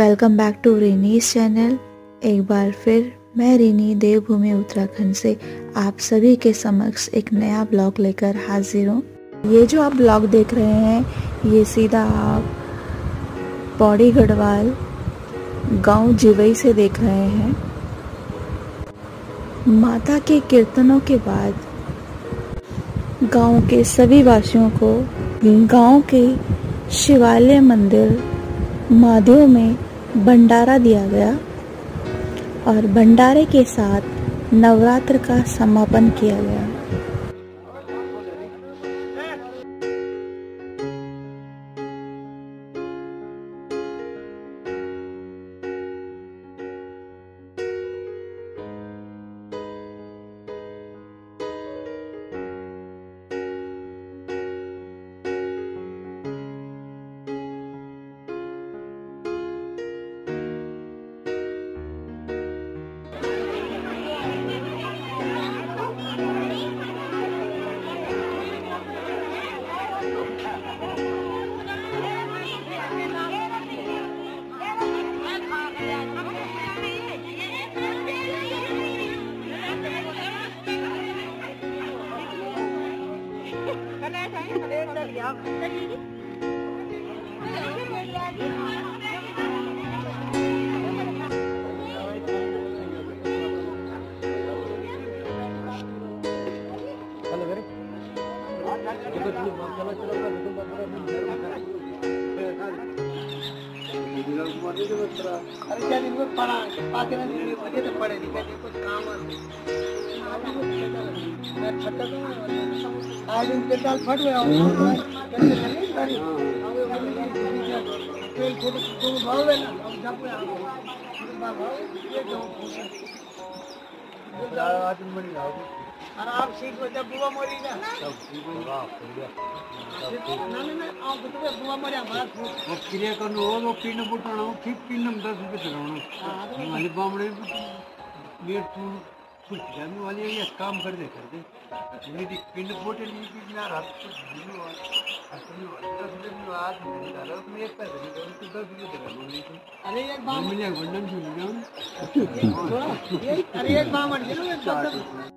Welcome back to Renee's channel एक बार फिर मैं रेनी देवभूमि उत्तराखंड से आप सभी के समक्ष एक नया ब्लॉग लेकर हाजिर हूँ। ये जो आप ब्लॉग देख रहे हैं, ये सीधा आप पौड़ी गढ़वाल गाँव जिवई से देख रहे हैं। माता के कीर्तनों के बाद गाँव के सभी वासियों को गाँव के शिवालय मंदिर माधव में भंडारा दिया गया और भंडारे के साथ नवरात्र का समापन किया गया। अरे क्या दिन पढ़ा पाके ना में पढ़े तो नहीं कुछ काम तो आज दिन के साल फट गया हूँ तेल छोटे तुम भाव है ना हम सब आज मरी जाओ अरे आप सीख बच्चा बुआ मरी ना ना ना ना आप तो बुआ मरी हमारा वो क्रिया करनो हो वो पिन पुटाणो ठीक पिन हम दस रुपये चलावणो हमारे बामड़े मेर तू जाने वाली है या काम कर दे कर दे। निधि पिंड बोटे निधि ना रात को दिनो आज असली दस दिन आज नहीं डाला उसमें एक पैसा नहीं डाला तो दस दिन डाला बोलने को अरे एक बार मिले वंदन जी मिले अरे एक बार मर गया एक बार